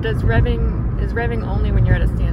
does revving is revving only when you're at a standstill?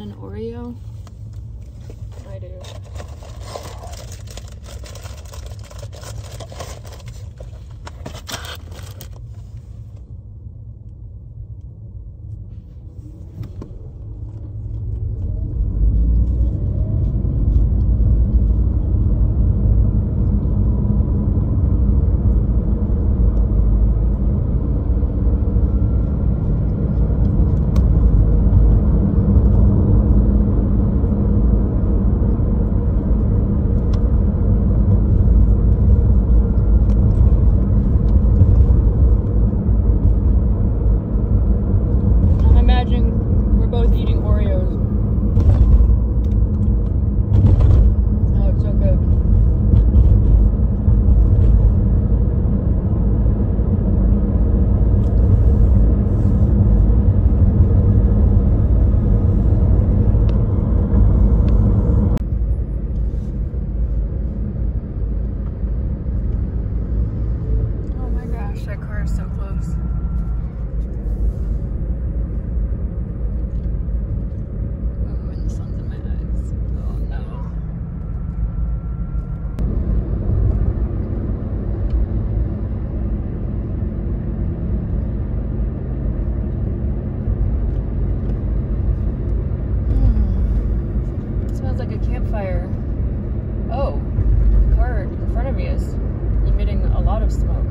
on an Oreo. Fire! Oh, the car in front of me is emitting a lot of smoke.